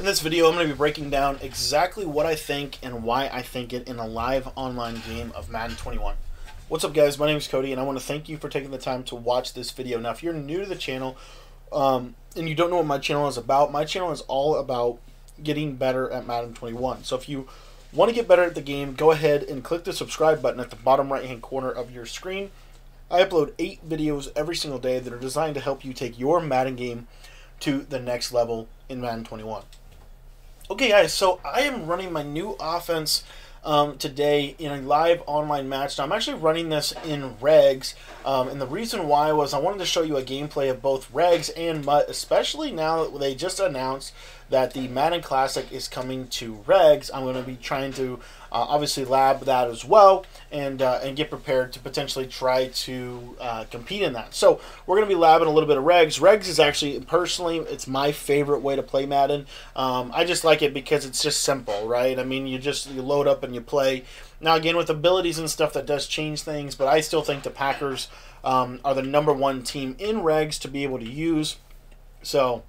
In this video, I'm going to be breaking down exactly what I think and why I think it in a live online game of Madden 21. What's up, guys? My name is Cody, and I want to thank you for taking the time to watch this video. Now, if you're new to the channel um, and you don't know what my channel is about, my channel is all about getting better at Madden 21. So if you want to get better at the game, go ahead and click the subscribe button at the bottom right-hand corner of your screen. I upload eight videos every single day that are designed to help you take your Madden game to the next level in Madden 21. Okay, guys, so I am running my new offense um, today in a live online match. Now, I'm actually running this in regs, um, and the reason why was I wanted to show you a gameplay of both regs and MUT, especially now that they just announced that the Madden Classic is coming to regs. I'm going to be trying to uh, obviously lab that as well and uh, and get prepared to potentially try to uh, compete in that. So we're going to be labbing a little bit of regs. Regs is actually personally it's my favorite way to play Madden. Um, I just like it because it's just simple, right? I mean, you just you load up and you play. Now again with abilities and stuff that does change things, but I still think the Packers um, are the number one team in regs to be able to use. So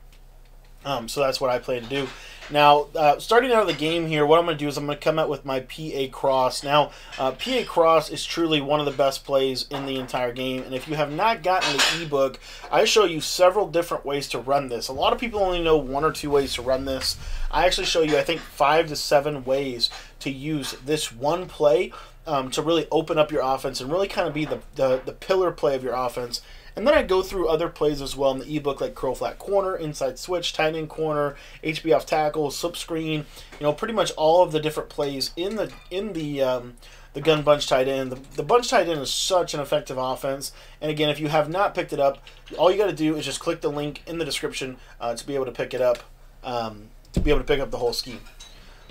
um, so that's what I plan to do. Now, uh, starting out of the game here, what I'm going to do is I'm going to come out with my PA Cross. Now, uh, PA Cross is truly one of the best plays in the entire game, and if you have not gotten the ebook, I show you several different ways to run this. A lot of people only know one or two ways to run this. I actually show you, I think, five to seven ways to use this one play um, to really open up your offense and really kind of be the, the, the pillar play of your offense and then I go through other plays as well in the ebook, like curl flat corner, inside switch, tight end corner, HB off tackle, slip screen. You know, pretty much all of the different plays in the in the um, the gun bunch tight end. The, the bunch tight end is such an effective offense. And again, if you have not picked it up, all you got to do is just click the link in the description uh, to be able to pick it up. Um, to be able to pick up the whole scheme.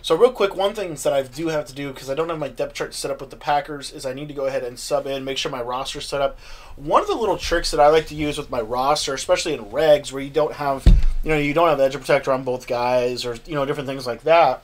So real quick, one thing that I do have to do because I don't have my depth chart set up with the Packers is I need to go ahead and sub in, make sure my roster's set up. One of the little tricks that I like to use with my roster, especially in regs where you don't have, you know, you don't have edge protector on both guys or you know different things like that.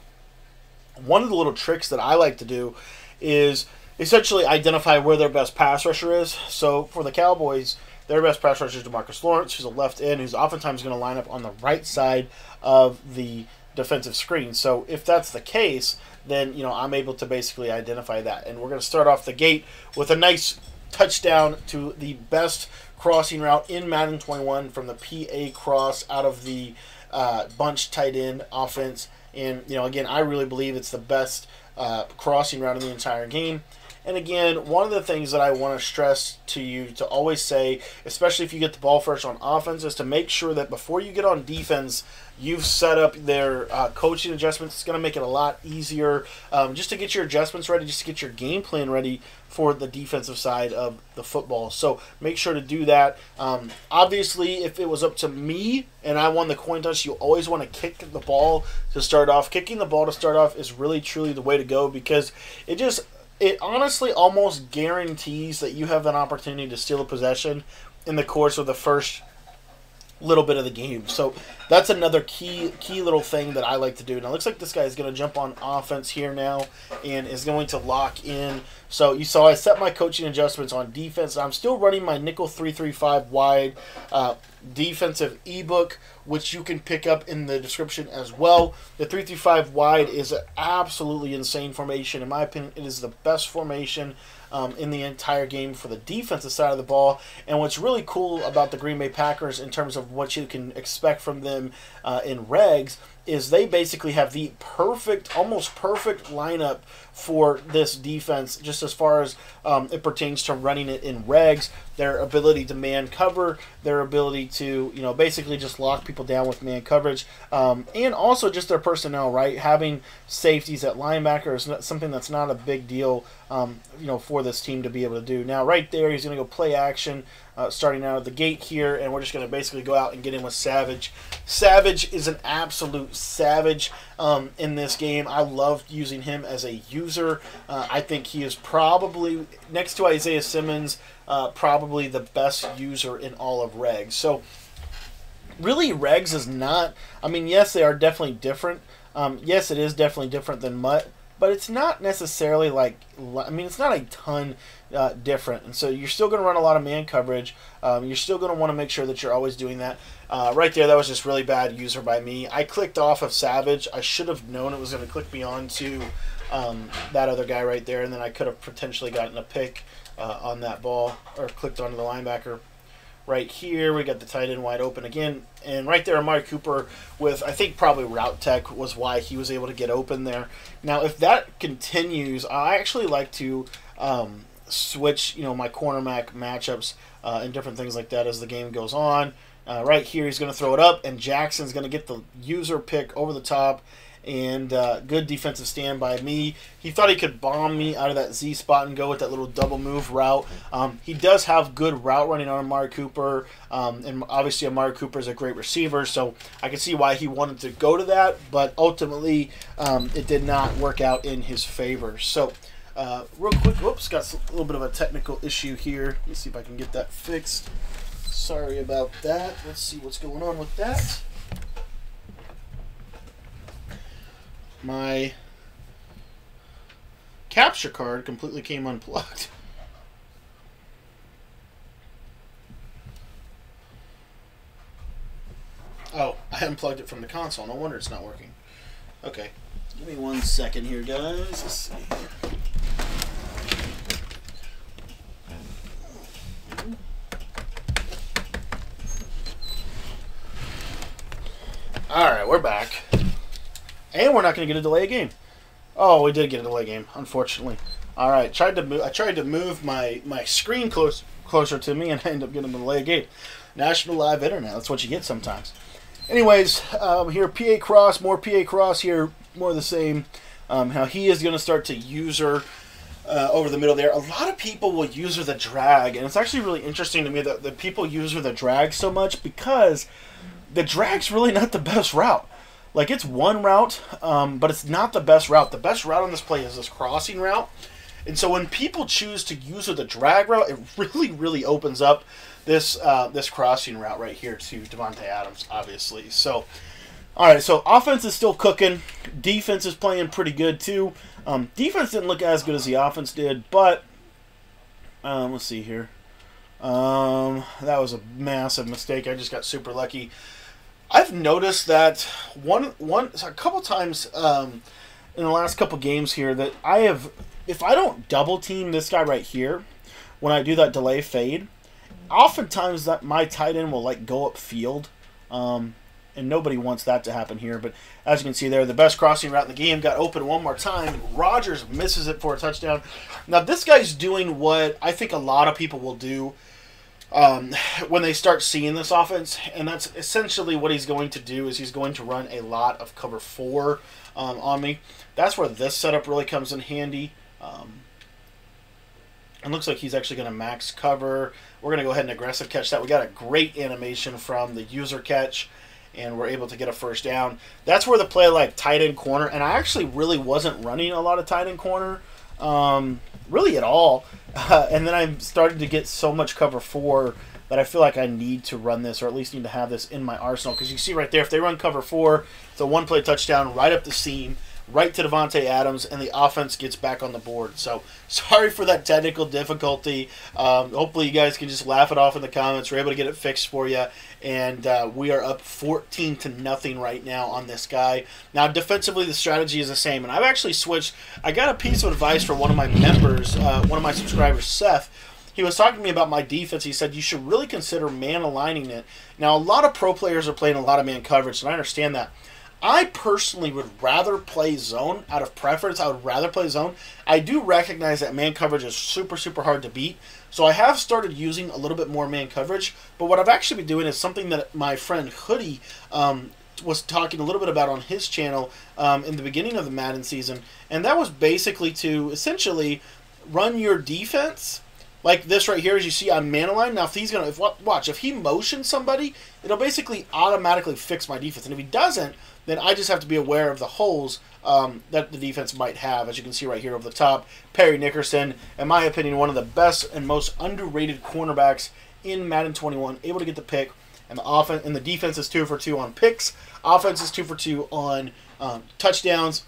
One of the little tricks that I like to do is essentially identify where their best pass rusher is. So for the Cowboys, their best pass rusher is Demarcus Lawrence, who's a left end, who's oftentimes going to line up on the right side of the defensive screen. So if that's the case, then you know I'm able to basically identify that. And we're going to start off the gate with a nice touchdown to the best crossing route in Madden 21 from the PA cross out of the uh, bunch tight end offense. And you know, again, I really believe it's the best uh, crossing route in the entire game. And again, one of the things that I want to stress to you to always say, especially if you get the ball first on offense, is to make sure that before you get on defense, you've set up their uh, coaching adjustments. It's going to make it a lot easier um, just to get your adjustments ready, just to get your game plan ready for the defensive side of the football. So make sure to do that. Um, obviously, if it was up to me and I won the coin toss, you always want to kick the ball to start off. Kicking the ball to start off is really, truly the way to go because it just it honestly almost guarantees that you have an opportunity to steal a possession in the course of the first little bit of the game. So that's another key key little thing that I like to do. Now it looks like this guy is going to jump on offense here now and is going to lock in. So you saw I set my coaching adjustments on defense. I'm still running my nickel 335 wide uh, defensive ebook, which you can pick up in the description as well. The 335 wide is an absolutely insane formation. In my opinion, it is the best formation um, in the entire game for the defensive side of the ball. And what's really cool about the Green Bay Packers in terms of what you can expect from them uh, in regs is they basically have the perfect, almost perfect lineup for this defense, just as far as um, it pertains to running it in regs. Their ability to man cover, their ability to, you know, basically just lock people down with man coverage, um, and also just their personnel, right? Having safeties at linebacker is something that's not a big deal, um, you know, for this team to be able to do. Now, right there, he's going to go play action uh, starting out of the gate here, and we're just going to basically go out and get in with Savage. Savage is an absolute savage um, in this game. I love using him as a user. Uh, I think he is probably, next to Isaiah Simmons, uh, probably the best user in all of regs. So, really, regs is not, I mean, yes, they are definitely different. Um, yes, it is definitely different than MUT, but it's not necessarily like I mean it's not a ton uh, different. And so you're still going to run a lot of man coverage. Um, you're still going to want to make sure that you're always doing that. Uh, right there, that was just really bad user by me. I clicked off of Savage. I should have known it was going to click me on to um, that other guy right there, and then I could have potentially gotten a pick uh, on that ball or clicked onto the linebacker right here. We got the tight end wide open again. And right there, Amari Cooper with, I think probably route tech was why he was able to get open there. Now, if that continues, I actually like to um, switch, you know, my cornerback matchups uh, and different things like that as the game goes on. Uh, right here, he's going to throw it up, and Jackson's going to get the user pick over the top and uh, good defensive stand by me. He thought he could bomb me out of that Z spot and go with that little double move route. Um, he does have good route running on Amari Cooper, um, and obviously Amari Cooper is a great receiver, so I can see why he wanted to go to that, but ultimately um, it did not work out in his favor. So. Uh, real quick, whoops, got a little bit of a technical issue here. Let me see if I can get that fixed. Sorry about that. Let's see what's going on with that. My capture card completely came unplugged. Oh, I unplugged it from the console. No wonder it's not working. Okay. Give me one second here, guys. Let's see. Alright, we're back. And we're not going to get a delay game. Oh, we did get a delay game, unfortunately. All right, tried to move, I tried to move my, my screen close, closer to me, and I ended up getting a delay game. National Live Internet, that's what you get sometimes. Anyways, um, here, PA Cross, more PA Cross here, more the same. Um, how he is going to start to user uh, over the middle there. A lot of people will user the drag, and it's actually really interesting to me that the people user the drag so much because the drag's really not the best route. Like it's one route, um, but it's not the best route. The best route on this play is this crossing route. And so when people choose to use the drag route, it really, really opens up this uh, this crossing route right here to Davante Adams, obviously. So, all right, so offense is still cooking. Defense is playing pretty good too. Um, defense didn't look as good as the offense did, but um, let's see here. Um, that was a massive mistake. I just got super lucky. I've noticed that one one a couple times um, in the last couple games here that I have if I don't double team this guy right here when I do that delay fade, oftentimes that my tight end will like go up field. Um, and nobody wants that to happen here. But as you can see there, the best crossing route in the game got open one more time. Rodgers misses it for a touchdown. Now this guy's doing what I think a lot of people will do um, when they start seeing this offense, and that's essentially what he's going to do is he's going to run a lot of cover four um, on me. That's where this setup really comes in handy. Um, it looks like he's actually going to max cover. We're going to go ahead and aggressive catch that. We got a great animation from the user catch, and we're able to get a first down. That's where the play like tight end corner, and I actually really wasn't running a lot of tight end corner, um, really at all. Uh, and then I'm starting to get so much cover four that I feel like I need to run this, or at least need to have this in my arsenal. Because you see right there, if they run cover four, it's a one play touchdown right up the seam, right to Davante Adams, and the offense gets back on the board. So sorry for that technical difficulty. Um, hopefully, you guys can just laugh it off in the comments. We're able to get it fixed for you, and uh, we are up 14 to nothing right now on this guy. Now, defensively, the strategy is the same, and I've actually switched. I got a piece of advice from one of my members, uh, one of my subscribers, Seth he was talking to me about my defense. He said you should really consider man aligning it. Now, a lot of pro players are playing a lot of man coverage, and I understand that. I personally would rather play zone out of preference. I would rather play zone. I do recognize that man coverage is super, super hard to beat. So I have started using a little bit more man coverage. But what I've actually been doing is something that my friend Hoodie um, was talking a little bit about on his channel um, in the beginning of the Madden season. And that was basically to essentially run your defense like this right here, as you see on man align. Now, if he's gonna if watch, if he motions somebody, it'll basically automatically fix my defense. And if he doesn't, then I just have to be aware of the holes um, that the defense might have. As you can see right here over the top, Parry Nickerson, in my opinion, one of the best and most underrated cornerbacks in Madden 21, able to get the pick. And the offense and the defense is two for two on picks. Offense is two for two on um, touchdowns.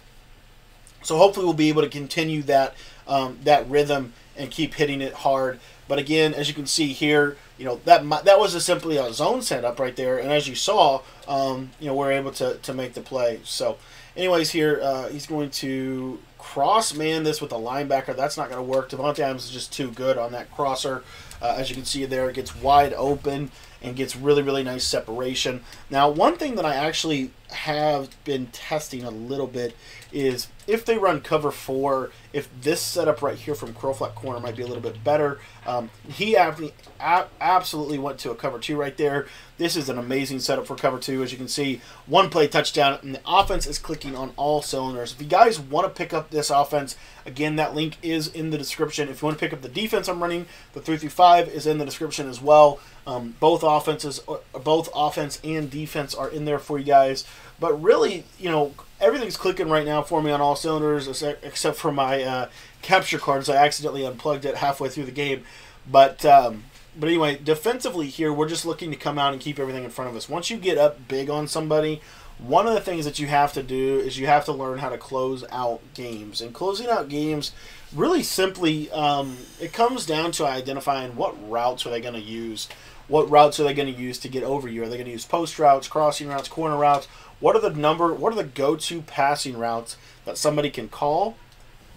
So hopefully we'll be able to continue that um, that rhythm and keep hitting it hard. But again, as you can see here, you know that that was a simply a zone setup right there, and as you saw, um, you know we're able to to make the play. So, anyways, here uh, he's going to cross man this with a linebacker. That's not going to work. Davante Adams is just too good on that crosser. Uh, as you can see there, it gets wide open and gets really, really nice separation. Now, one thing that I actually have been testing a little bit is if they run cover four, if this setup right here from Curl Flat Corner might be a little bit better. Um, he absolutely went to a cover two right there. This is an amazing setup for cover two. As you can see, one play touchdown, and the offense is clicking on all cylinders. If you guys want to pick up this offense, again, that link is in the description. If you want to pick up the defense I'm running, the 3 through 5 is in the description as well. Um, both offenses, uh, both offense and defense are in there for you guys. But really, you know, everything's clicking right now for me on all cylinders except for my uh, capture cards. I accidentally unplugged it halfway through the game. But um, but anyway, defensively here, we're just looking to come out and keep everything in front of us. Once you get up big on somebody, one of the things that you have to do is you have to learn how to close out games. And closing out games, really simply, um, it comes down to identifying what routes are they going to use. What routes are they going to use to get over you? Are they going to use post routes, crossing routes, corner routes? What are the number? What are the go-to passing routes that somebody can call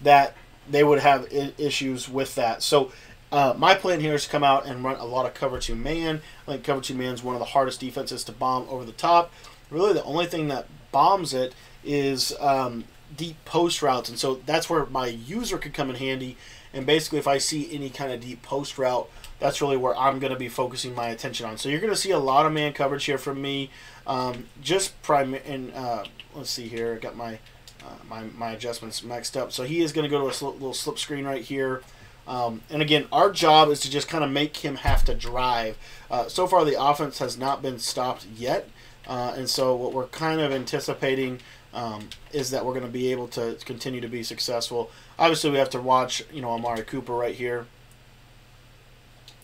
that they would have issues with that? So uh, my plan here is to come out and run a lot of cover two man. I think cover two man is one of the hardest defenses to bomb over the top. Really, the only thing that bombs it is um, deep post routes, and so that's where my user could come in handy. And basically, if I see any kind of deep post route, that's really where I'm going to be focusing my attention on. So you're going to see a lot of man coverage here from me. Um, just prime and uh, let's see here. I got my uh, my my adjustments mixed up. So he is going to go to a sl- little slip screen right here. Um, and again, our job is to just kind of make him have to drive. Uh, so far, the offense has not been stopped yet. Uh, and so, what we're kind of anticipating um, is that we're going to be able to continue to be successful. Obviously, we have to watch, you know, Amari Cooper right here.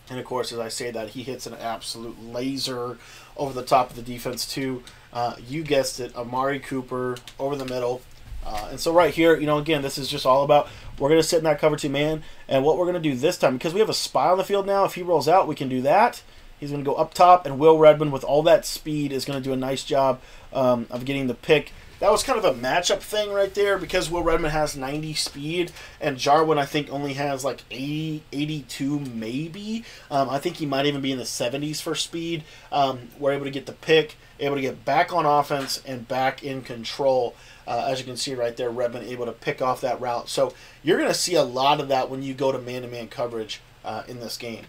And of course, as I say that, he hits an absolute laser over the top of the defense, too. Uh, you guessed it, Amari Cooper over the middle. Uh, and so, right here, you know, again, this is just all about we're going to sit in that cover two man. And what we're going to do this time, because we have a spy on the field now, if he rolls out, we can do that. He's going to go up top, and Will Redmond, with all that speed, is going to do a nice job um, of getting the pick that was kind of a matchup thing right there because Will Redmond has 90 speed and Jarwin I think only has like 80, 82 maybe. Um, I think he might even be in the 70s for speed. Um, we're able to get the pick, able to get back on offense and back in control. Uh, as you can see right there, Redmond able to pick off that route. So you're going to see a lot of that when you go to man-to-man coverage uh, in this game.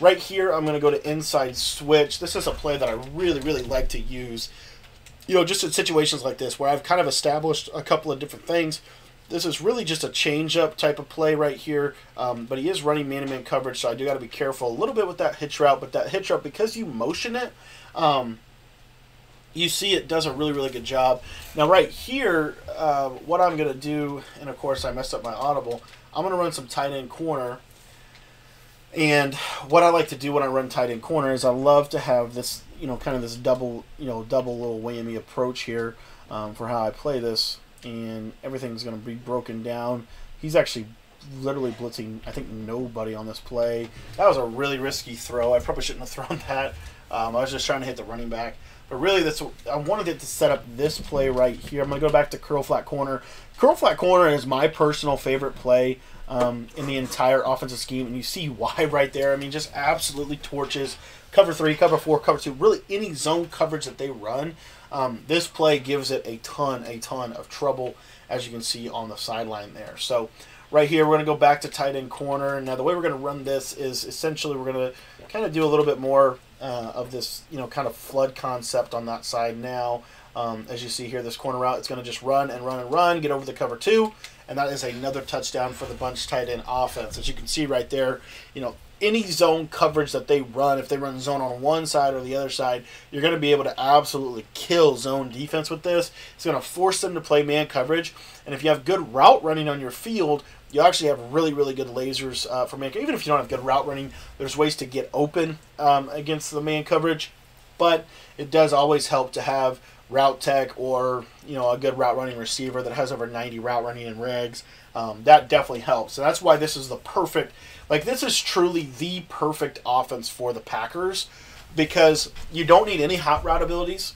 Right here, I'm going to go to inside switch. This is a play that I really, really like to use you know, just in situations like this where I've kind of established a couple of different things. This is really just a change-up type of play right here, um, but he is running man-to-man coverage, so I do got to be careful a little bit with that hitch route. But that hitch route, because you motion it, um, you see it does a really, really good job. Now, right here, uh, what I'm going to do, and of course I messed up my audible, I'm going to run some tight end corner. And what I like to do when I run tight end corner is I love to have this you know, kind of this double, you know, double little whammy approach here um, for how I play this, and everything's going to be broken down. He's actually literally blitzing, I think, nobody on this play. That was a really risky throw. I probably shouldn't have thrown that. Um, I was just trying to hit the running back. But really, that's I wanted it to set up this play right here. I'm going to go back to curl flat corner. Curl flat corner is my personal favorite play um, in the entire offensive scheme, and you see why right there. I mean, just absolutely torches cover three, cover four, cover two, really any zone coverage that they run. Um, this play gives it a ton, a ton of trouble, as you can see on the sideline there. So right here, we're going to go back to tight end corner. Now, the way we're going to run this is essentially we're going to kind of do a little bit more uh, of this, you know, kind of flood concept on that side now. Um, as you see here, this corner route, it's going to just run and run and run, get over the cover two, and that is another touchdown for the bunch tight end offense. As you can see right there, you know, any zone coverage that they run, if they run zone on one side or the other side, you're going to be able to absolutely kill zone defense with this. It's going to force them to play man coverage. And if you have good route running on your field, you actually have really, really good lasers uh, for man. Even if you don't have good route running, there's ways to get open um, against the man coverage. But it does always help to have route tech or you know a good route running receiver that has over 90 route running and regs, um, that definitely helps. So that's why this is the perfect, like this is truly the perfect offense for the Packers because you don't need any hot route abilities.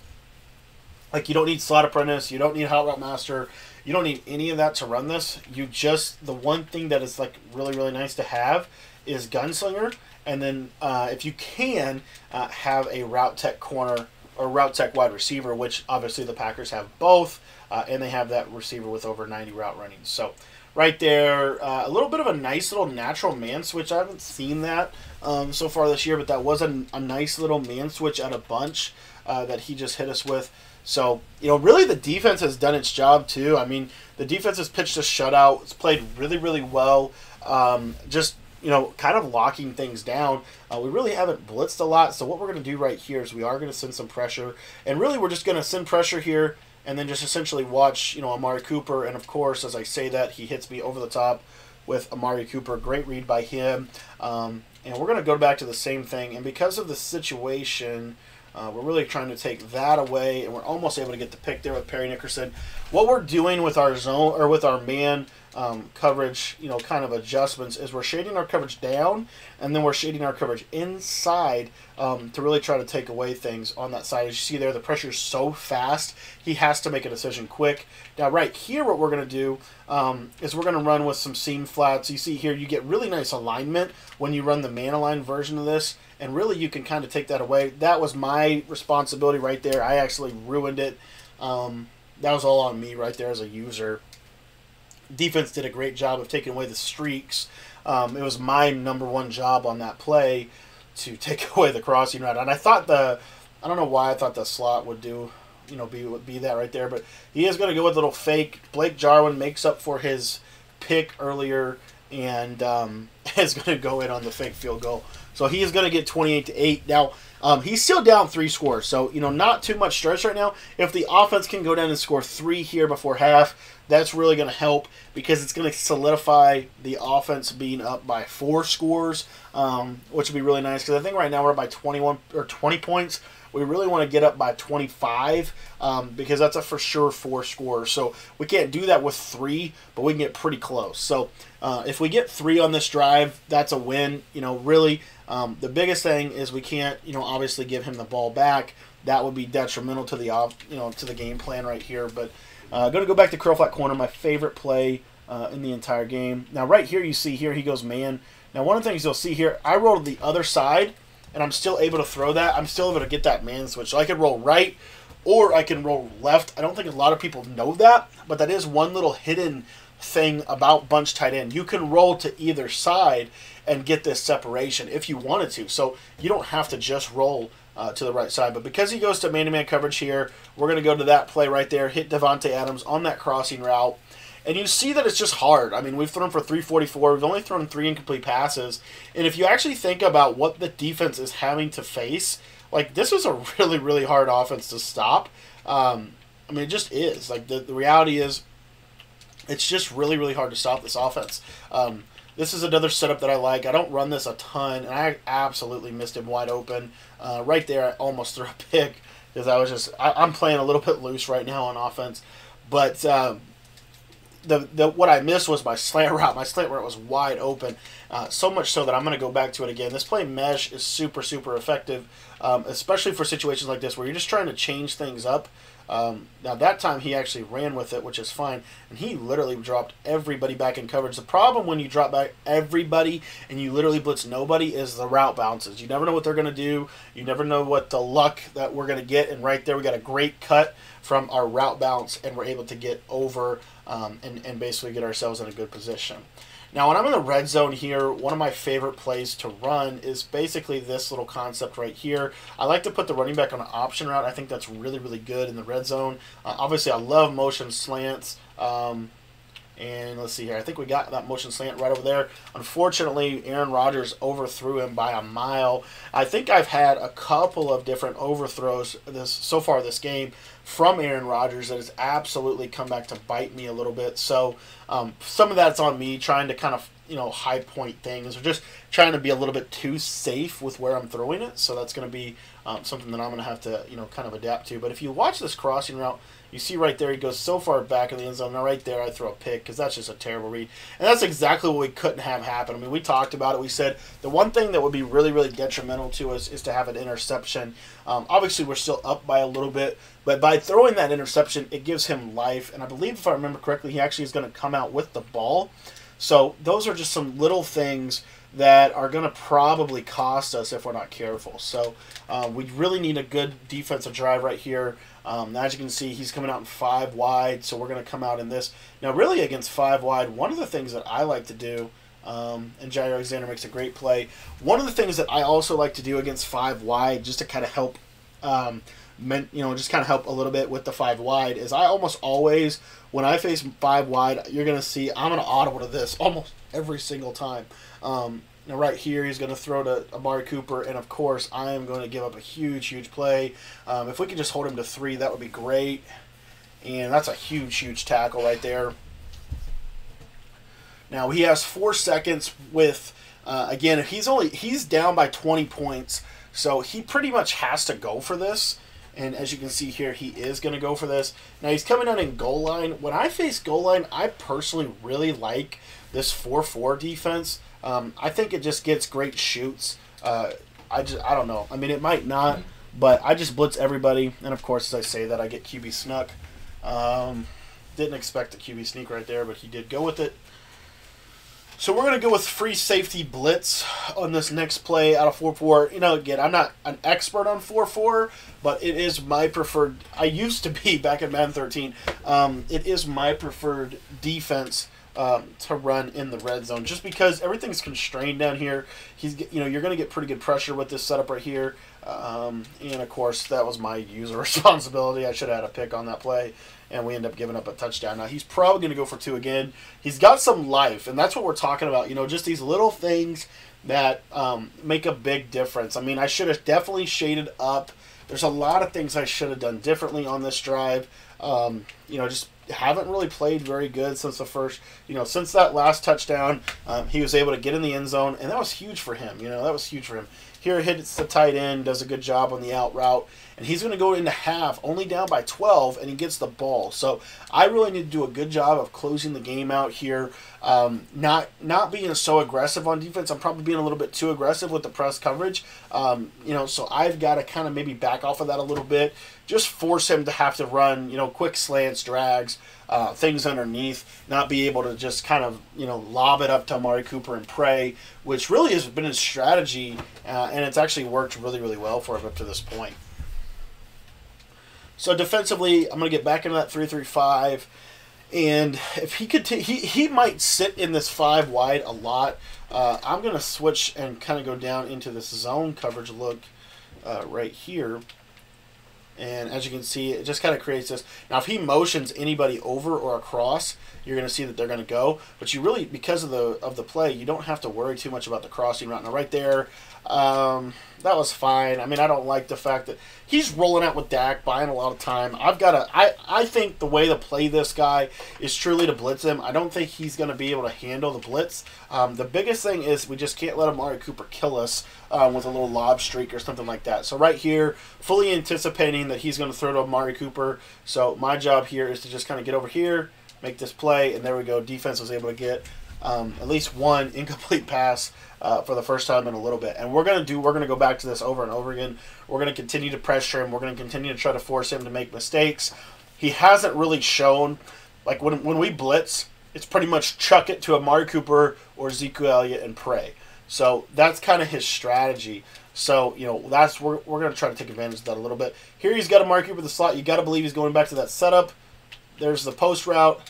Like you don't need slot apprentice, you don't need hot route master, you don't need any of that to run this. You just the one thing that is like really really nice to have is gunslinger, and then uh, if you can uh, have a route tech corner or route tech wide receiver, which obviously the Packers have both, uh, and they have that receiver with over 90 route running. So right there, uh, a little bit of a nice little natural man switch. I haven't seen that um, so far this year, but that was a, a nice little man switch at a bunch uh, that he just hit us with. So, you know, really the defense has done its job too. I mean, the defense has pitched a shutout. It's played really, really well. Um, just you know, kind of locking things down. Uh, we really haven't blitzed a lot, so what we're going to do right here is we are going to send some pressure, and really we're just going to send pressure here, and then just essentially watch, you know, Amari Cooper, and of course, as I say that, he hits me over the top with Amari Cooper. Great read by him, um, and we're going to go back to the same thing, and because of the situation. Uh, we're really trying to take that away, and we're almost able to get the pick there with Parry Nickerson. What we're doing with our zone or with our man um, coverage, you know, kind of adjustments is we're shading our coverage down and then we're shading our coverage inside um, to really try to take away things on that side. As you see there, the pressure is so fast, he has to make a decision quick. Now, right here, what we're going to do um, is we're going to run with some seam flats. You see here, you get really nice alignment when you run the man aligned version of this, and really you can kind of take that away. That was my responsibility right there. I actually ruined it. Um, that was all on me right there as a user defense did a great job of taking away the streaks. Um, it was my number one job on that play to take away the crossing route, and I thought the I don't know why I thought the slot would do you know be be that right there, but he is going to go with a little fake. Blake Jarwin makes up for his pick earlier and um, is going to go in on the fake field goal. So he is going to get 28 to 8. Now, um, he's still down three scores, so you know not too much stress right now. If the offense can go down and score three here before half, that's really going to help because it's going to solidify the offense being up by four scores, um, which would be really nice. Because I think right now we're up by 21 or 20 points. We really want to get up by 25 um, because that's a for sure four score. So we can't do that with three, but we can get pretty close. So uh, if we get three on this drive, that's a win. You know, really, um, the biggest thing is we can't, you know, obviously give him the ball back. That would be detrimental to the, off, you know, to the game plan right here. But uh, going to go back to curl flat corner, my favorite play uh, in the entire game. Now, right here, you see here, he goes man. Now, one of the things you'll see here, I rolled the other side, and I'm still able to throw that. I'm still able to get that man switch. So I can roll right, or I can roll left. I don't think a lot of people know that, but that is one little hidden thing about bunch tight end. You can roll to either side and get this separation if you wanted to. So you don't have to just roll uh, to the right side. But because he goes to man-to-man coverage here, we're going to go to that play right there, hit Davante Adams on that crossing route. And you see that it's just hard. I mean, we've thrown for 344. We've only thrown three incomplete passes. And if you actually think about what the defense is having to face, like, this was a really, really hard offense to stop. Um, I mean, it just is. Like, the, the reality is, it's just really, really hard to stop this offense. Um, this is another setup that I like. I don't run this a ton, and I absolutely missed him wide open. Uh, right there, I almost threw a pick because I was just I, am playing a little bit loose right now on offense. But um, the, the what I missed was my slant route. My slant route was wide open, uh, so much so that I'm going to go back to it again. This play mesh is super super effective, um, especially for situations like this where you're just trying to change things up. Um, now that time he actually ran with it, which is fine, and he literally dropped everybody back in coverage. The problem when you drop back everybody and you literally blitz nobody is the route bounces. You never know what they're going to do. You never know what the luck that we're going to get. And right there, we got a great cut from our route bounce, and we're able to get over um, and, and basically get ourselves in a good position. Now, when I'm in the red zone here, one of my favorite plays to run is basically this little concept right here. I like to put the running back on an option route. I think that's really, really good in the red zone. Uh, obviously, I love motion slants. Um, And let's see here. I think we got that motion slant right over there. Unfortunately, Aaron Rodgers overthrew him by a mile. I think I've had a couple of different overthrows this so far this game from Aaron Rodgers that has absolutely come back to bite me a little bit. So um, some of that's on me trying to kind of you know high point things or just trying to be a little bit too safe with where I'm throwing it. So that's going to be um, something that I'm going to have to you know kind of adapt to. But if you watch this crossing route, you see right there he goes so far back in the end zone. Now right there I throw a pick because that's just a terrible read, and that's exactly what we couldn't have happen. I mean we talked about it. We said the one thing that would be really really detrimental to us is to have an interception. Um, obviously we're still up by a little bit, but by throwing that interception, it gives him life. And I believe if I remember correctly, he actually is going to come out with the ball. So those are just some little things that are going to probably cost us if we're not careful. So uh, we really need a good defensive drive right here. Um, as you can see, he's coming out in five wide, so we're going to come out in this. Now, really against five wide, one of the things that I like to do, um, and Jaire Alexander makes a great play, one of the things that I also like to do against five wide, just to kind of help um, meant you know just kind of help a little bit with the five wide is I almost always when I face five wide you're gonna see I'm gonna audible to this almost every single time. Um, now right here he's gonna throw to Amari Cooper and of course I am going to give up a huge huge play. Um, if we could just hold him to three that would be great. And that's a huge huge tackle right there. Now he has four seconds with uh, again he's only he's down by 20 points so he pretty much has to go for this. And as you can see here, he is going to go for this. Now he's coming out in goal line. When I face goal line, I personally really like this 4-4 defense. Um, I think it just gets great shoots. Uh, I just I don't know. I mean, it might not, but I just blitz everybody. And of course, as I say that, I get QB snuck. Um, didn't expect the QB sneak right there, but he did go with it. So we're going to go with free safety blitz on this next play out of 4-4. You know, again, I'm not an expert on 4-4, but it is my preferred. I used to be back in Madden 13. Um, it is my preferred defense um, to run in the red zone, just because everything's constrained down here. He's, you know, you're going to get pretty good pressure with this setup right here. Um, and of course, that was my user responsibility. I should have had a pick on that play and we end up giving up a touchdown. Now he's probably going to go for two again. He's got some life, and that's what we're talking about. You know, just these little things that um, make a big difference. I mean, I should have definitely shaded up. There's a lot of things I should have done differently on this drive. Um, you know, just haven't really played very good since the first, you know, since that last touchdown. Um, he was able to get in the end zone, and that was huge for him. You know, that was huge for him. Here hits the tight end, does a good job on the out route, and he's going to go into half, only down by 12, and he gets the ball. So I really need to do a good job of closing the game out here. Um, not not being so aggressive on defense. I'm probably being a little bit too aggressive with the press coverage. Um, you know, so I've got to kind of maybe back off of that a little bit. Just force him to have to run, you know, quick slants, drags, uh, things underneath, not be able to just kind of, you know, lob it up to Amari Cooper and pray, which really has been his strategy, uh, and it's actually worked really, really well for him up to this point. So defensively, I'm going to get back into that three-three-five. And if he could, he he might sit in this five wide a lot. Uh, I'm gonna switch and kind of go down into this zone coverage look uh, right here. And as you can see, it just kind of creates this. Now, if he motions anybody over or across, you're going to see that they're going to go. But you really, because of the of the play, you don't have to worry too much about the crossing route. Now, right there, um, that was fine. I mean, I don't like the fact that he's rolling out with Dak, buying a lot of time. I've got to. I I think the way to play this guy is truly to blitz him. I don't think he's going to be able to handle the blitz. Um, the biggest thing is we just can't let Amari Cooper kill us um, with a little lob streak or something like that. So right here, fully anticipating that he's going to throw to Amari Cooper. So my job here is to just kind of get over here, make this play, and there we go. Defense was able to get um, at least one incomplete pass uh, for the first time in a little bit. And we're gonna do we're gonna go back to this over and over again. We're gonna continue to pressure him. We're gonna continue to try to force him to make mistakes. He hasn't really shown like when when we blitz, it's pretty much chuck it to Amari Cooper or Ezekiel Elliott and pray. So that's kind of his strategy. So, you know, that's we're, we're going to try to take advantage of that a little bit. Here he's got a Amari Cooper the slot. You got to believe he's going back to that setup. There's the post route.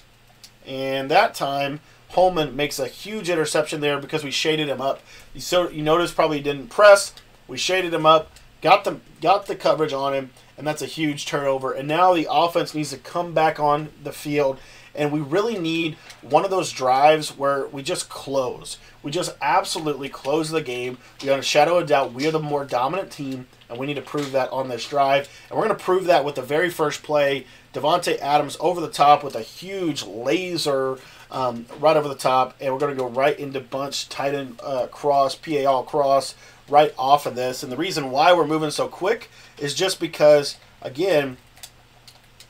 And that time, Hollman makes a huge interception there because we shaded him up. You so you notice probably didn't press. We shaded him up, got the got the coverage on him, and that's a huge turnover. And now the offense needs to come back on the field And we really need one of those drives where we just close. We just absolutely close the game. We a shadow of doubt, we are the more dominant team, and we need to prove that on this drive. And we're going to prove that with the very first play. Davante Adams over the top with a huge laser um, right over the top, and we're going to go right into bunch tight end uh, cross, PAL cross, right off of this. And the reason why we're moving so quick is just because, again,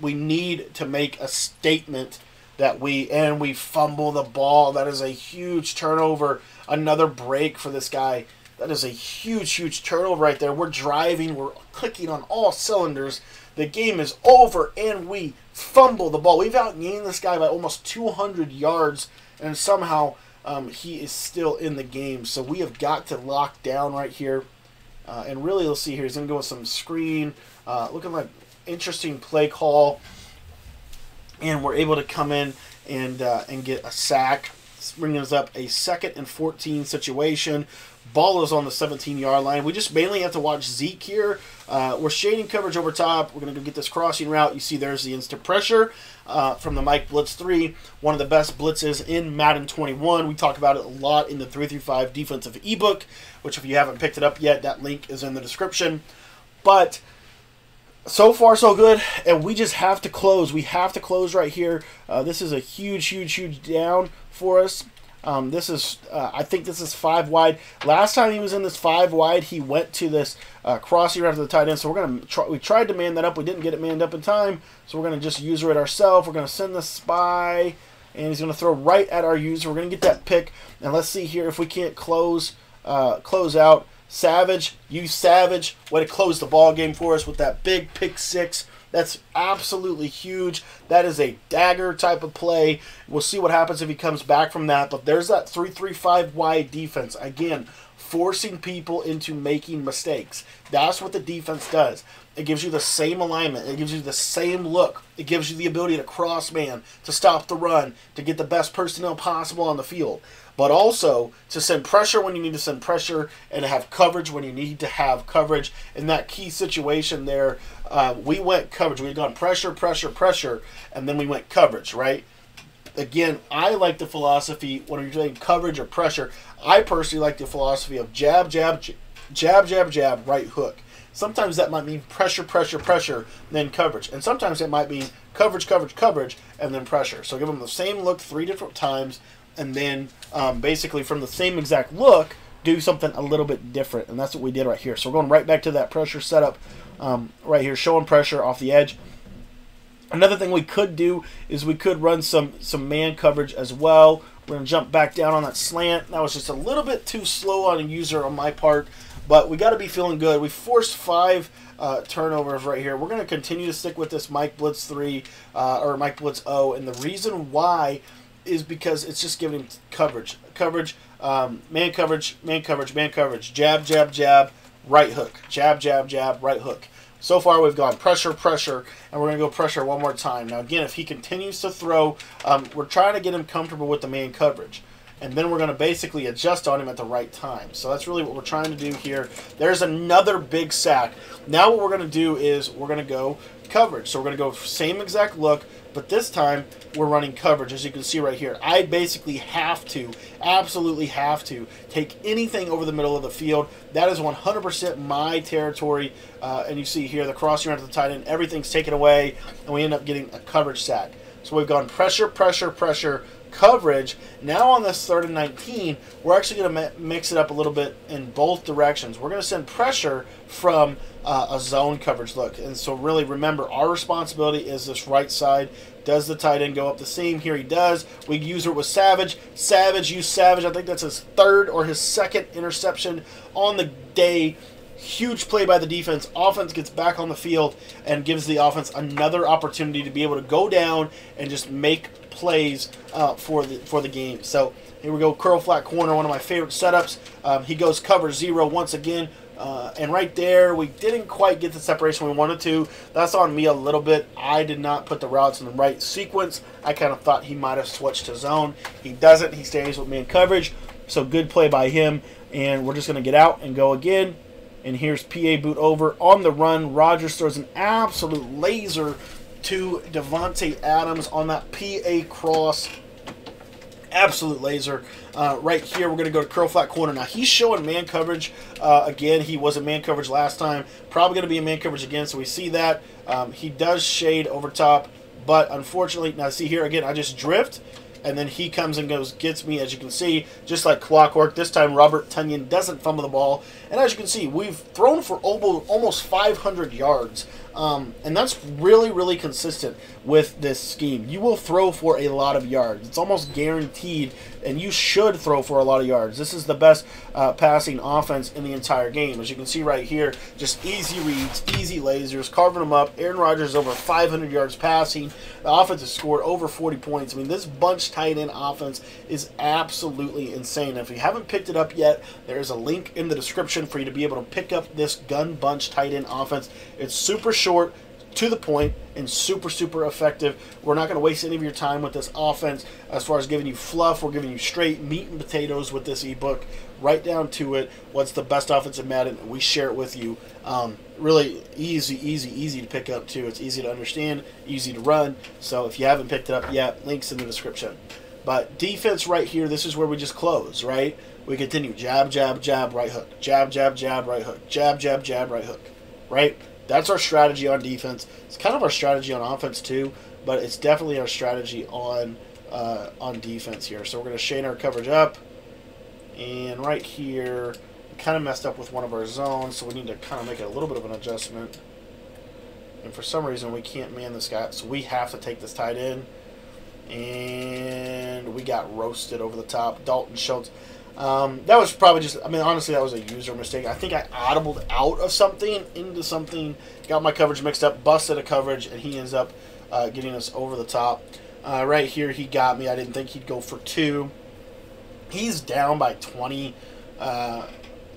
we need to make a statement that we and we fumble the ball. That is a huge turnover. Another break for this guy. That is a huge, huge turnover right there. We're driving. We're clicking on all cylinders. The game is over, and we fumble the ball. We've outgained this guy by almost 200 yards, and somehow um, he is still in the game. So we have got to lock down right here. Uh, and really, you'll see here, he's going to go with some screen. Uh, looking like interesting play call. And we're able to come in and, uh, and get a sack, bringing us up a second and 14 situation. Ball is on the 17 yard line. We just mainly have to watch Zeke here. Uh, we're shading coverage over top. We're going to go get this crossing route. You see there's the instant pressure uh, from the Mike Blitz 3, one of the best blitzes in Madden 21. We talk about it a lot in the 335 defensive ebook, which if you haven't picked it up yet, that link is in the description. But so far so good and we just have to close we have to close right here uh, this is a huge huge huge down for us um, this is, uh, I think this is five wide. Last time he was in this five wide, he went to this uh, crossing right to the tight end. So we're gonna try, we tried to man that up. We didn't get it manned up in time. So we're gonna just user it ourselves. We're gonna send the spy, and he's gonna throw right at our user. We're gonna get that pick, and let's see here if we can't close uh, close out. Savage, you Savage, way to close the ball game for us with that big pick six. That's absolutely huge. That is a dagger type of play. We'll see what happens if he comes back from that. But there's that 3 3 5 wide defense. Again, forcing people into making mistakes. That's what the defense does. It gives you the same alignment. It gives you the same look. It gives you the ability to cross man, to stop the run, to get the best personnel possible on the field but also to send pressure when you need to send pressure and have coverage when you need to have coverage. In that key situation there, uh, we went coverage. We had gone pressure, pressure, pressure, and then we went coverage, right? Again, I like the philosophy when you're doing coverage or pressure. I personally like the philosophy of jab, jab, jab, jab, jab, right hook. Sometimes that might mean pressure, pressure, pressure, then coverage. And sometimes it might mean coverage, coverage, coverage, and then pressure. So give them the same look three different times and then um, basically from the same exact look, do something a little bit different. And that's what we did right here. So we're going right back to that pressure setup um, right here, showing pressure off the edge. Another thing we could do is we could run some, some man coverage as well. We're going to jump back down on that slant. That was just a little bit too slow on a user on my part, but we got to be feeling good. We forced five uh, turnovers right here. We're going to continue to stick with this Mike Blitz 3 uh, or Mike Blitz O, and the reason why is because it's just giving him coverage, coverage, um, man coverage, man coverage, man coverage, jab, jab, jab, right hook, jab, jab, jab, right hook. So far, we've gone pressure, pressure, and we're going to go pressure one more time. Now, again, if he continues to throw, um, we're trying to get him comfortable with the man coverage. And then we're going to basically adjust on him at the right time. So that's really what we're trying to do here. There's another big sack. Now what we're going to do is we're going to go coverage. So we're going to go same exact look, but this time we're running coverage, as you can see right here. I basically have to, absolutely have to, take anything over the middle of the field. That is 100% my territory. Uh, and you see here the crossing around to the tight end, everything's taken away, and we end up getting a coverage sack. So we've gone pressure, pressure, pressure, coverage. Now on this third and 19, we're actually going to mix it up a little bit in both directions. We're going to send pressure from uh, a zone coverage look. And so really remember, our responsibility is this right side. Does the tight end go up the seam? Here he does. We use it with Savage. Savage, use Savage. I think that's his third or his second interception on the day. Huge play by the defense. Offense gets back on the field and gives the offense another opportunity to be able to go down and just make plays uh, for the for the game. So here we go, curl flat corner, one of my favorite setups. Um, he goes cover zero once again. Uh, and right there, we didn't quite get the separation we wanted to. That's on me a little bit. I did not put the routes in the right sequence. I kind of thought he might have switched to zone. He doesn't. He stays with me in coverage. So good play by him. And we're just going to get out and go again. And here's PA boot over on the run. Rodgers throws an absolute laser to Davante Adams on that PA cross. Absolute laser. Uh, right here, we're going to go to curl flat corner. Now, he's showing man coverage. Uh, again, he was a man coverage last time. Probably going to be a man coverage again, so we see that. Um, he does shade over top, but unfortunately, now see here again, I just drift and then he comes and goes, gets me, as you can see, just like clockwork. This time, Robert Tonyan doesn't fumble the ball. And as you can see, we've thrown for almost 500 yards. Um, and that's really, really consistent with this scheme. You will throw for a lot of yards. It's almost guaranteed, and you should throw for a lot of yards. This is the best uh, passing offense in the entire game. As you can see right here, just easy reads, easy lasers, carving them up. Aaron Rodgers over 500 yards passing. The offense has scored over 40 points. I mean, this bunch tight end offense is absolutely insane. If you haven't picked it up yet, there is a link in the description for you to be able to pick up this gun bunch tight end offense. It's super short, to the point, and super, super effective. We're not going to waste any of your time with this offense as far as giving you fluff. We're giving you straight meat and potatoes with this ebook, right down to it. What's the best offense in Madden? We share it with you. Um, really easy, easy, easy to pick up, too. It's easy to understand, easy to run. So if you haven't picked it up yet, links in the description. But defense right here, this is where we just close, right? We continue jab, jab, jab, right hook. Jab, jab, jab, right hook. Jab, jab, jab, right hook. Right? That's our strategy on defense. It's kind of our strategy on offense too, but it's definitely our strategy on uh, on defense here. So we're going to shade our coverage up, and right here, kind of messed up with one of our zones, so we need to kind of make a little bit of an adjustment. And for some reason, we can't man this guy, so we have to take this tight end. And we got roasted over the top. Dalton Schultz. Um, that was probably just, I mean, honestly, that was a user mistake. I think I audibled out of something into something, got my coverage mixed up, busted a coverage, and he ends up uh, getting us over the top. Uh, right here, he got me. I didn't think he'd go for two. He's down by 20. Uh,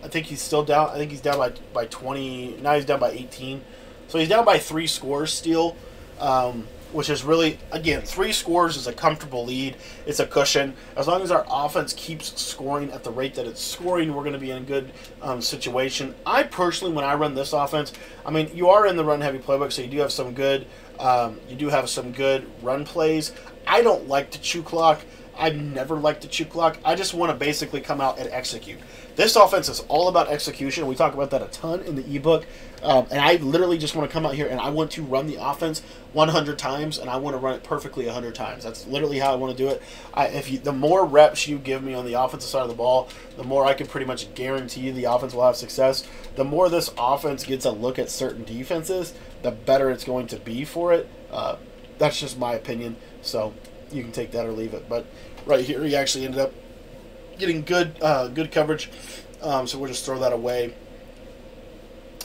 I think he's still down. I think he's down by, by 20. Now he's down by 18. So he's down by three scores still. Um, which is really again three scores is a comfortable lead. It's a cushion. As long as our offense keeps scoring at the rate that it's scoring, we're going to be in a good um, situation. I personally, when I run this offense, I mean you are in the run heavy playbook, so you do have some good um, you do have some good run plays. I don't like to chew clock. I've never liked to chew clock. I just want to basically come out and execute. This offense is all about execution. We talk about that a ton in the ebook. Um, and I literally just want to come out here and I want to run the offense 100 times and I want to run it perfectly 100 times. That's literally how I want to do it. I, if you, the more reps you give me on the offensive side of the ball, the more I can pretty much guarantee the offense will have success. The more this offense gets a look at certain defenses, the better it's going to be for it. Uh, that's just my opinion. So you can take that or leave it. But right here, he actually ended up getting good uh, good coverage. Um, so we'll just throw that away.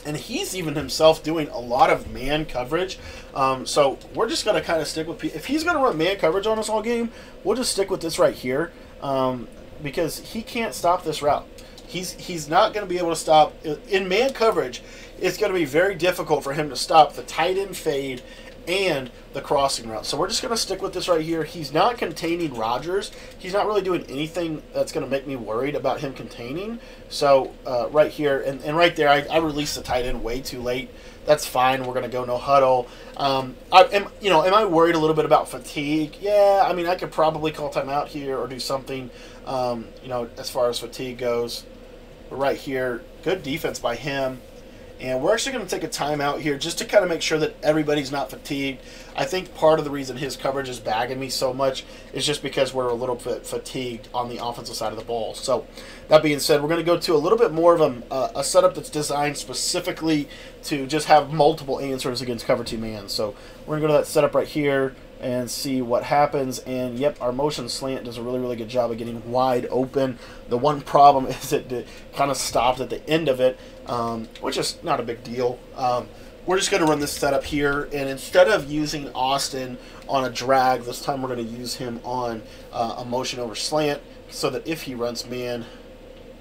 And he's even himself doing a lot of man coverage. Um, so we're just going to kind of stick with... If he's going to run man coverage on us all game, we'll just stick with this right here. Um, because he can't stop this route. He's, he's not going to be able to stop... In man coverage, it's going to be very difficult for him to stop the tight end fade and the crossing route. So we're just going to stick with this right here. He's not containing Rodgers. He's not really doing anything that's going to make me worried about him containing. So uh, right here, and, and right there, I, I released the tight end way too late. That's fine. We're going to go no huddle. Um, I am, you know, am I worried a little bit about fatigue? Yeah. I mean, I could probably call timeout here or do something, um, you know, as far as fatigue goes. But right here, good defense by him. And we're actually going to take a timeout here just to kind of make sure that everybody's not fatigued. I think part of the reason his coverage is bagging me so much is just because we're a little bit fatigued on the offensive side of the ball. So, that being said, we're going to go to a little bit more of a, a setup that's designed specifically to just have multiple answers against cover two man. So, we're going to go to that setup right here and see what happens. And yep, our motion slant does a really, really good job of getting wide open. The one problem is it, kind of stopped at the end of it, um, which is not a big deal. Um, we're just going to run this setup here, and instead of using Austin on a drag, this time we're going to use him on uh, a motion over slant, so that if he runs man,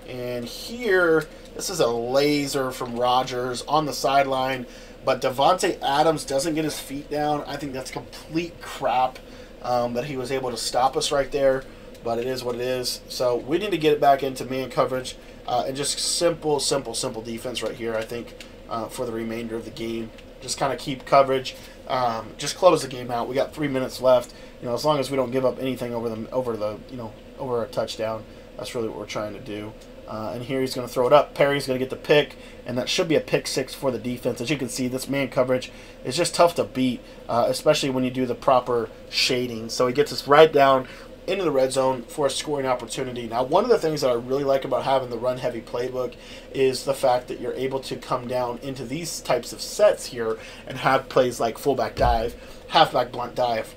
and here, this is a laser from Rodgers on the sideline. But Davante Adams doesn't get his feet down. I think that's complete crap um, that he was able to stop us right there. But it is what it is. So we need to get it back into man coverage uh, and just simple, simple, simple defense right here. I think uh, for the remainder of the game, just kind of keep coverage, um, just close the game out. We got three minutes left. You know, as long as we don't give up anything over the over the you know over a touchdown, that's really what we're trying to do. Uh, and here he's going to throw it up. Parry's going to get the pick, and that should be a pick six for the defense. As you can see, this man coverage is just tough to beat, uh, especially when you do the proper shading. So he gets us right down into the red zone for a scoring opportunity. Now, one of the things that I really like about having the run heavy playbook is the fact that you're able to come down into these types of sets here and have plays like fullback dive, halfback blunt dive,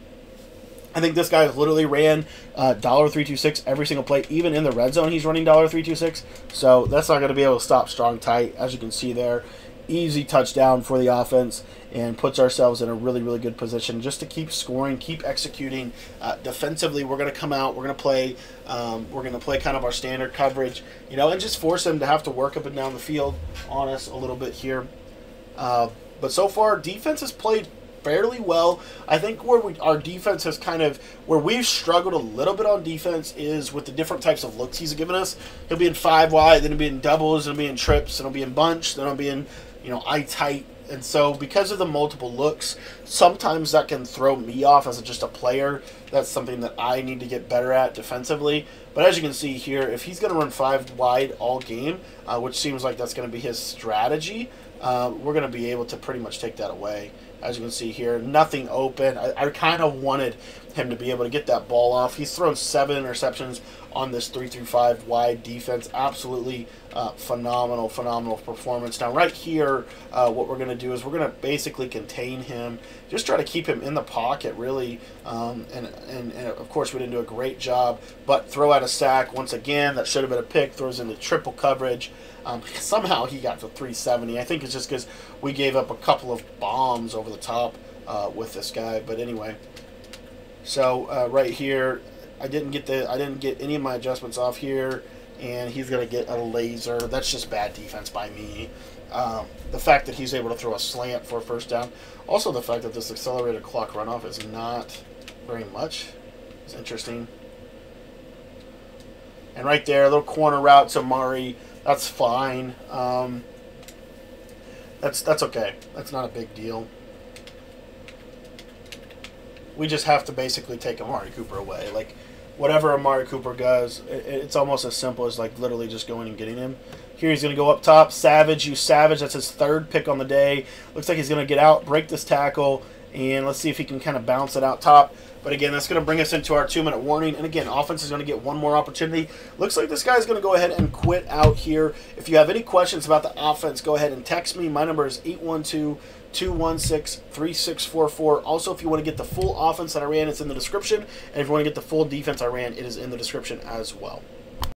I think this guy literally ran uh, dollar three two six every single play, even in the red zone. He's running dollar three two six, so that's not going to be able to stop strong tight, as you can see there. Easy touchdown for the offense and puts ourselves in a really really good position just to keep scoring, keep executing. Uh, defensively, we're going to come out, we're going to play, um, we're going to play kind of our standard coverage, you know, and just force them to have to work up and down the field on us a little bit here. Uh, but so far, defense has played fairly well. I think where we, our defense has kind of where we've struggled a little bit on defense is with the different types of looks he's given us. He'll be in five wide, then he'll be in doubles, then he'll be in trips, then he'll be in bunch, then he'll be in you know I tight. And so, because of the multiple looks, sometimes that can throw me off as just a player. That's something that I need to get better at defensively. But as you can see here, if he's going to run five wide all game, uh, which seems like that's going to be his strategy, uh, we're going to be able to pretty much take that away as you can see here. Nothing open. I, I kind of wanted him to be able to get that ball off. He's thrown seven interceptions on this 3-3-5 wide defense. Absolutely uh, phenomenal, phenomenal performance. Now, right here, uh, what we're going to do is we're going to basically contain him, just try to keep him in the pocket, really. Um, and, and, and, of course, we didn't do a great job, but throw out a sack once again. That should have been a pick. Throws into triple coverage. Um, somehow he got to 370. I think it's just because we gave up a couple of bombs over the top uh, with this guy. But anyway, so uh, right here, I didn't get the I didn't get any of my adjustments off here, and he's gonna get a laser. That's just bad defense by me. Um, the fact that he's able to throw a slant for a first down, also the fact that this accelerated clock runoff is not very much is interesting. And right there, a little corner route to Murray that's fine. Um, that's that's okay. That's not a big deal. We just have to basically take Amari Cooper away. Like whatever Amari Cooper does, it, it's almost as simple as like literally just going and getting him. Here he's going to go up top. Savage, you Savage. That's his third pick on the day. Looks like he's going to get out, break this tackle, and let's see if he can kind of bounce it out top. But again, that's going to bring us into our two-minute warning. And again, offense is going to get one more opportunity. Looks like this guy's going to go ahead and quit out here. If you have any questions about the offense, go ahead and text me. My number is 812 216 3644. Also, if you want to get the full offense that I ran, it's in the description. And if you want to get the full defense I ran, it is in the description as well.